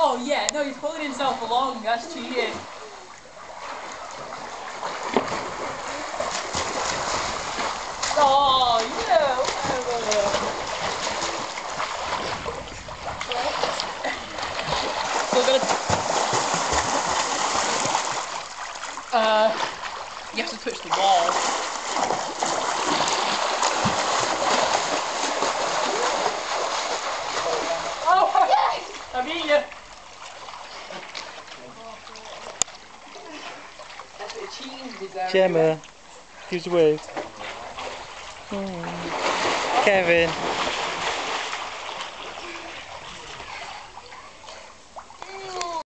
Oh yeah, no, he's pulling himself along. That's cheating. Oh yeah. We're gonna. Uh, you have to touch the wall. Oh, yes! I beat you. Gemma, away. Hmm. Kevin.